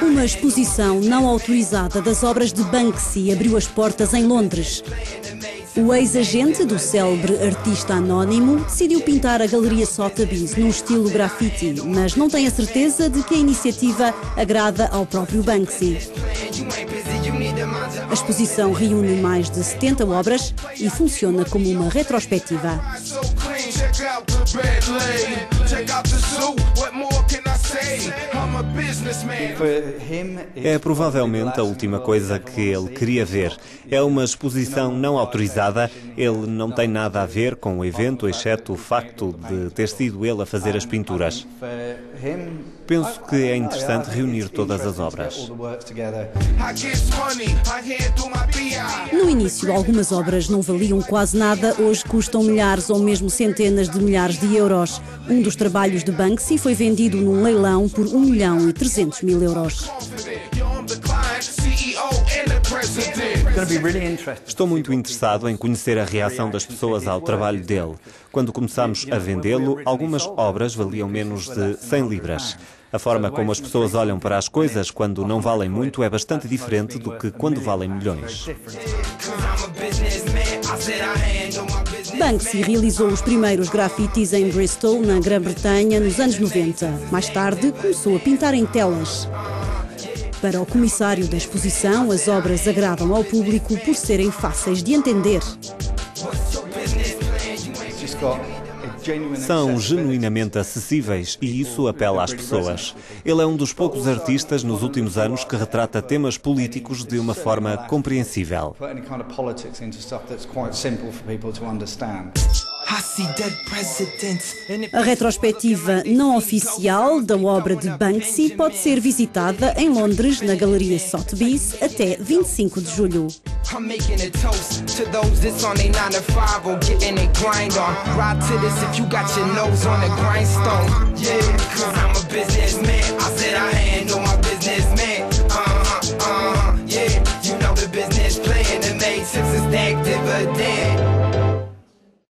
Uma exposição não autorizada das obras de Banksy abriu as portas em Londres. O ex-agente do célebre artista anónimo decidiu pintar a galeria Sotheby's num estilo graffiti, mas não tem a certeza de que a iniciativa agrada ao próprio Banksy. A exposição reúne mais de 70 obras e funciona como uma retrospectiva. É provavelmente a última coisa que ele queria ver. É uma exposição não autorizada. Ele não tem nada a ver com o evento, exceto o facto de ter sido ele a fazer as pinturas. Penso que é interessante reunir todas as obras. No início, algumas obras não valiam quase nada, hoje custam milhares ou mesmo centenas de milhares de euros. Um dos trabalhos de Banksy foi vendido num leilão por 1 milhão e 300 mil euros. Estou muito interessado em conhecer a reação das pessoas ao trabalho dele. Quando começámos a vendê-lo, algumas obras valiam menos de 100 libras. A forma como as pessoas olham para as coisas quando não valem muito é bastante diferente do que quando valem milhões. Banksy realizou os primeiros grafites em Bristol, na Grã-Bretanha, nos anos 90. Mais tarde, começou a pintar em telas. Para o comissário da exposição, as obras agradam ao público por serem fáceis de entender. São genuinamente acessíveis e isso apela às pessoas. Ele é um dos poucos artistas nos últimos anos que retrata temas políticos de uma forma compreensível. A retrospectiva não oficial da obra de Banksy pode ser visitada em Londres, na Galeria Sotheby's, até 25 de julho. I'm making a toast to those that's on a 9 to 5 or getting a grind on. Ride to this if you got your nose on a grindstone. Yeah, cause I'm a businessman.